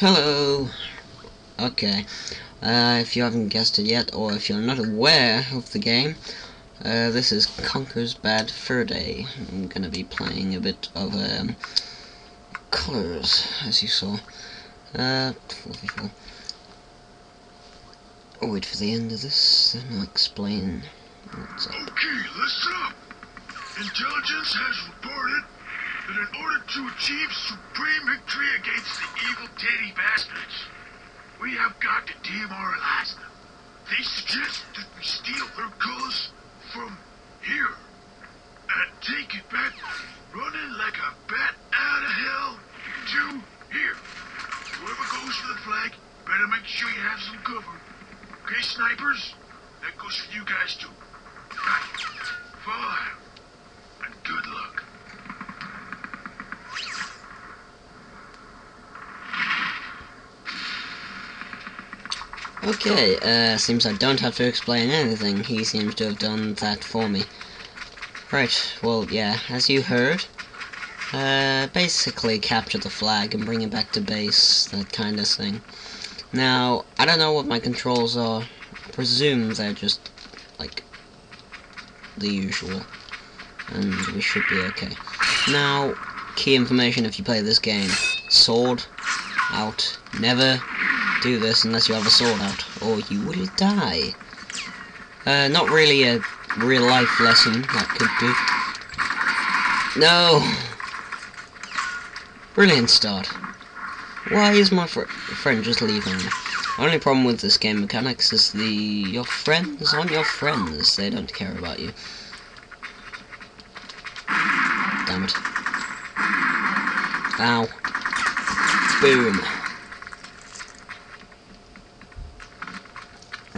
Hello. Okay. Uh, if you haven't guessed it yet, or if you're not aware of the game, uh, this is Conker's Bad Fur Day. I'm gonna be playing a bit of um, colors, as you saw. Uh, I'll wait for the end of this, then I'll explain what's up. Okay, listen up. Intelligence has reported in order to achieve supreme victory against the evil teddy bastards, we have got to demoralize them. They suggest that we steal their colors from here and take it back running like a bat out of hell to here. Whoever goes for the flag, better make sure you have some cover. Okay, snipers? That goes for you guys too. Fire. And good luck. Okay, uh, seems I don't have to explain anything. He seems to have done that for me. Right, well, yeah, as you heard, uh, basically capture the flag and bring it back to base, that kind of thing. Now, I don't know what my controls are. I presume they're just, like, the usual. And we should be okay. Now, key information if you play this game. Sword out. Never do this unless you have a sword out, or you will die. Uh, not really a real life lesson, that could be. No! Brilliant start. Why is my fr friend just leaving? Only problem with this game mechanics is the your friends aren't your friends. They don't care about you. Damn it. Ow. Boom.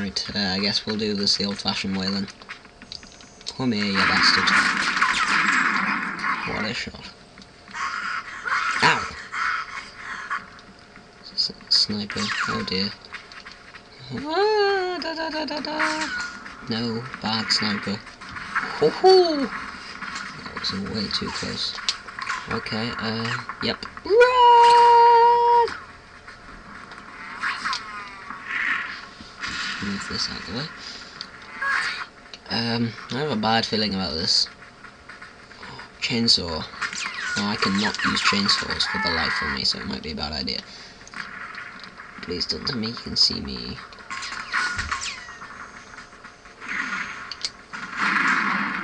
Right, uh, I guess we'll do this the old-fashioned way then. Come here, you bastard. What a shot. Ow! S sniper, oh dear. Ah, da, da, da, da, da. No, bad sniper. Ho ho! That was way too close. Okay, uh, yep. Run! Move this out of the way. Um, I have a bad feeling about this. Chainsaw. I cannot use chainsaws for the life of me, so it might be a bad idea. Please don't tell me you can see me.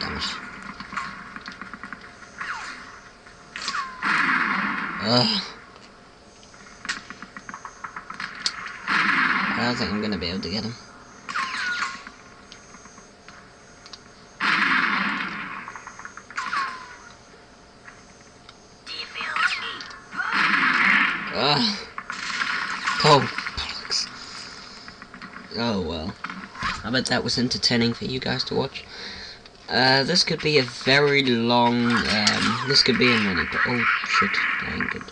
Damn it. Ugh. Don't think I'm gonna be able to get him. Oh. Oh well. I bet that was entertaining for you guys to watch. Uh, this could be a very long, um, this could be a many, but oh shit, that ain't good.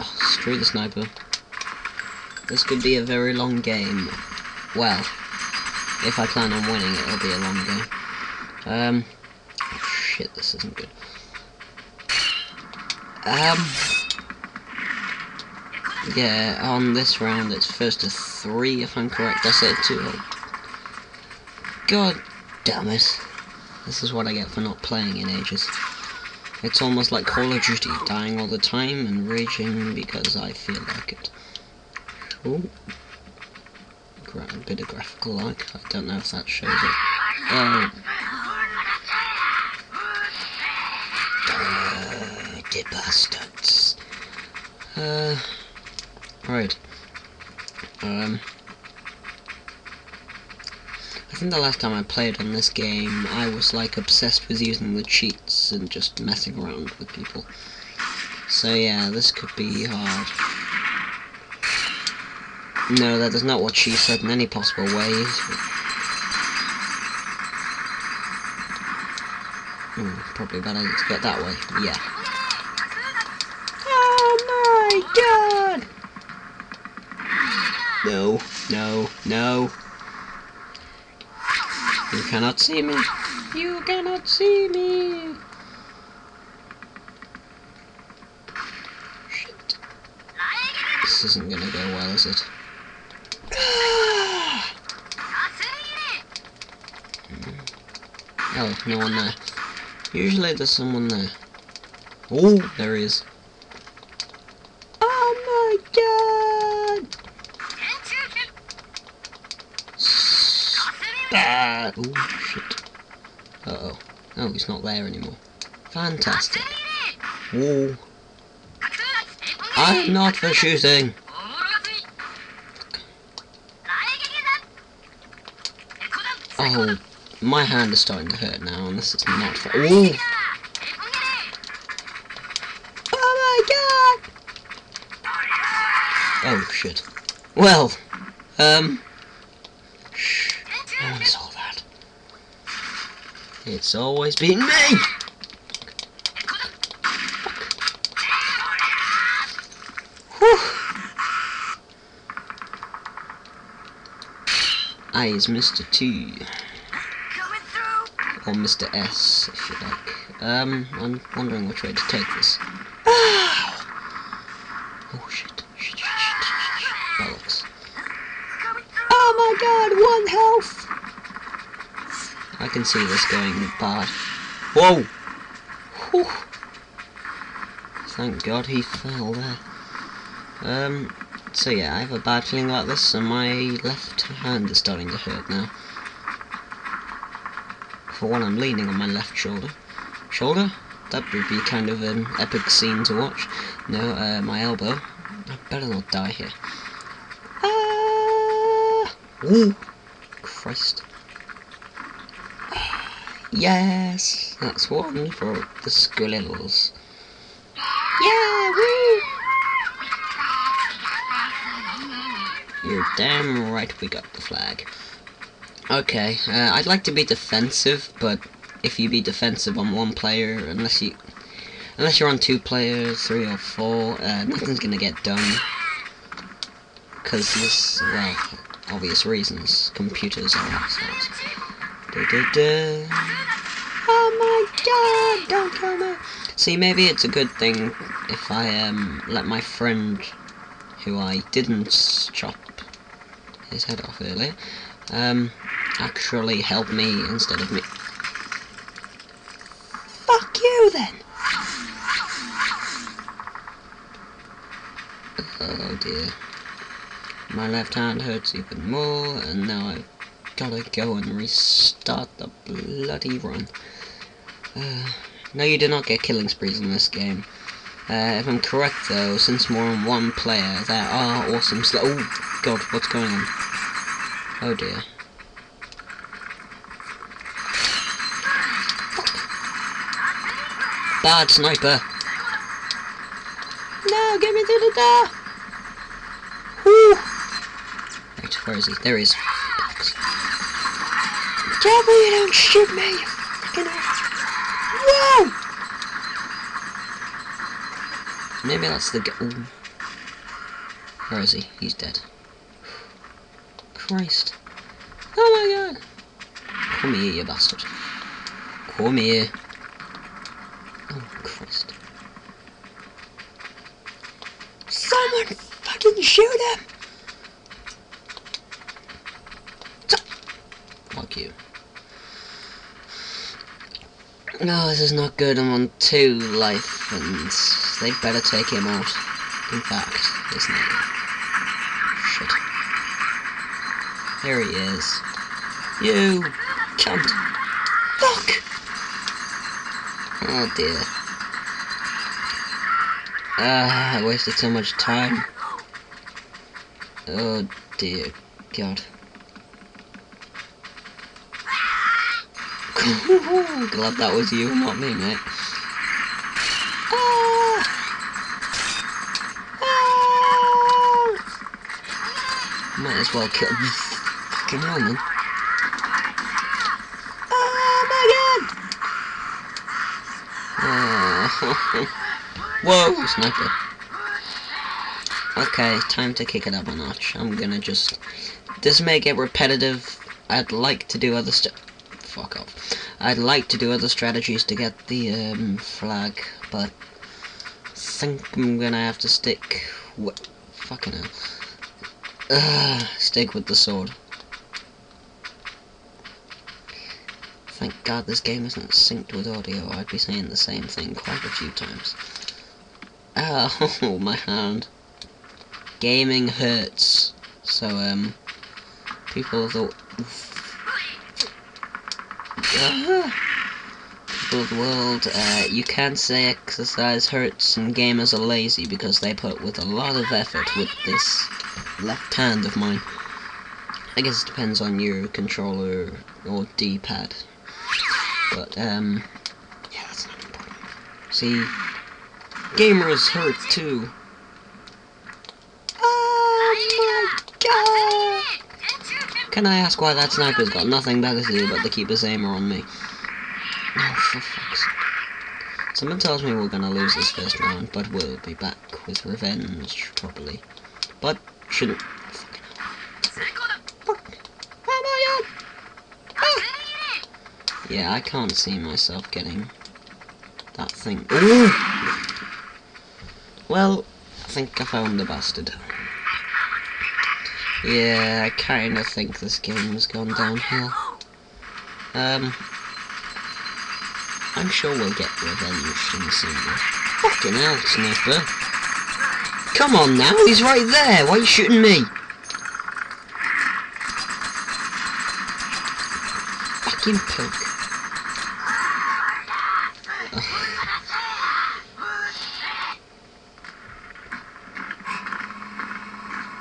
Oh, screw the sniper. This could be a very long game. Well, if I plan on winning, it'll be a long game. Um, shit, this isn't good. Um, yeah, on this round it's first to three, if I'm correct. I said two. God damn it. This is what I get for not playing in ages. It's almost like Call of Duty, dying all the time and raging because I feel like it. Gra a bit of graphical like. I don't know if that shows it. Oh. Dirty bastards. Uh. Right. Um. I think the last time I played on this game, I was like obsessed with using the cheats and just messing around with people. So yeah, this could be hard. No, that is not what she said in any possible ways. Hmm, probably better to get that way. Yeah. Oh my god! No, no, no. You cannot see me. You cannot see me. Shit. this isn't gonna go well, is it? Oh, no one there. Usually there's someone there. Oh, there he is. Oh my god! Bad! Oh, shit. Uh oh. Oh, he's not there anymore. Fantastic. Whoa. I'm not for shooting! Oh, my hand is starting to hurt now, and this is not for. Ooh. Oh my god! Oh shit. Well, um. Shh. No one saw that. It's always been me! I is Mr. T. Or Mr. S, if you like. Um, I'm wondering which way to take this. Oh shit. Shit, shit, shit. Bollocks. Oh my god, one health! I can see this going bad. Whoa! Whew. Thank god he fell there. Um, so yeah, I have a bad feeling about this, and my left hand is starting to hurt now. For one, I'm leaning on my left shoulder. Shoulder? That would be kind of an epic scene to watch. No, uh, my elbow. I better not die here. Ah! Ooh! Christ. Yes! That's one for the squirrels. Yeah! Woo! You're damn right we got the flag. Okay, uh, I'd like to be defensive, but if you be defensive on one player, unless you, unless you're on two players, three or four, uh, nothing's gonna get done. Cause this, well, obvious reasons. Computers are assholes. Da, da, da. Oh my god! Don't kill me. See, maybe it's a good thing if I um let my friend, who I didn't chop his head off earlier, um, actually help me instead of me. Fuck you then! Oh dear. My left hand hurts even more, and now I've gotta go and restart the bloody run. Uh, no, you do not get killing sprees in this game. Uh, if I'm correct though, since more than one player, there are awesome sl- Oh god, what's going on? Oh dear. Bad sniper! No, get me through the door! Whew. Right, where is he? There he is. Careful you don't shoot me, you fucking ass. Whoa! Maybe that's the guy. Ooh. Where is he? He's dead. Christ. Oh my god. Come here, you bastard. Come here. Oh, Christ. Someone fucking shoot him! Fuck you. No, this is not good. I'm on two life, and they better take him out. In fact, isn't it? Shit. There he is. You cunt. Fuck! Oh dear. Ah, I wasted so much time. Oh dear God. Glad that was you, not me, mate. Ah! Ah! Might as well kill. Fucking hell, man. Oh my god! Oh. Whoa, sniper. Okay, time to kick it up a notch. I'm gonna just. This may get repetitive. I'd like to do other stuff. Fuck off. I'd like to do other strategies to get the um, flag, but I think I'm gonna have to stick. Wi fucking hell. Ugh, stick with the sword. Thank God this game isn't synced with audio. I'd be saying the same thing quite a few times. Oh, my hand. Gaming hurts. So, um, people of the... people of the world, uh, you can't say exercise hurts and gamers are lazy because they put with a lot of effort with this left hand of mine. I guess it depends on your controller or D-pad. But, um, yeah, that's not important. See, gamers hurt too. Can I ask why that sniper's got nothing better to do but to keep his aimer on me? Oh, for fuck's sake. Someone tells me we're gonna lose this first round, but we'll be back with revenge, probably. But, shouldn't... Ah! Yeah, I can't see myself getting that thing. Ooh! Well, I think I found the bastard. Yeah, I kinda think this game's gone downhill. Um, I'm sure we'll get revenge way. Fucking hell. Come on now, he's right there. Why are you shooting me? Fucking punk.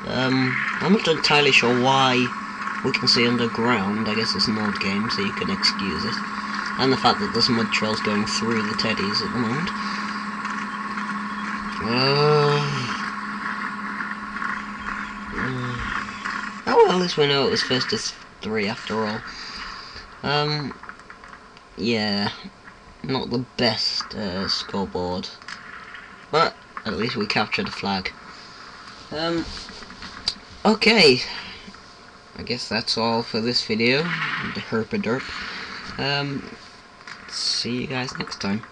Um, I'm not entirely sure why we can see underground. I guess it's an old game, so you can excuse it. And the fact that there's mud trails going through the teddies at the moment. Uh, oh well, at least we know it was first to three after all. Um, yeah, not the best uh, scoreboard, but at least we captured a flag. Um, okay, I guess that's all for this video, the herp derp. Um, see you guys next time.